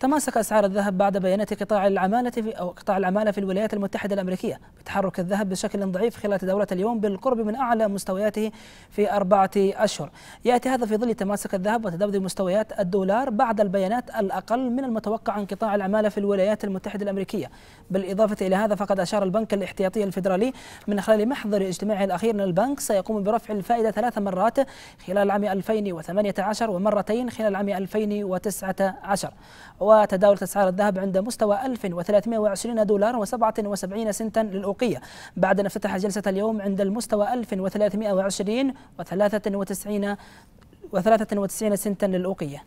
تماسك أسعار الذهب بعد بيانات قطاع العمالة في أو قطاع العمالة في الولايات المتحدة الأمريكية. بتحرك الذهب بشكل ضعيف خلال تداولة اليوم بالقرب من أعلى مستوياته في أربعة أشهر. يأتي هذا في ظل تماسك الذهب وتذبذب مستويات الدولار بعد البيانات الأقل من المتوقع عن قطاع العمالة في الولايات المتحدة الأمريكية. بالإضافة إلى هذا فقد أشار البنك الاحتياطي الفيدرالي من خلال محضر اجتماعه الأخير أن البنك سيقوم برفع الفائدة ثلاث مرات خلال العام 2018 ومرتين خلال العام 2019 وتداولت أسعار الذهب عند مستوى 1320 دولار و77 سنتا للأوقية. بعد أن افتتح جلسة اليوم عند المستوى 1320 و93 و93 سنتا للأوقية.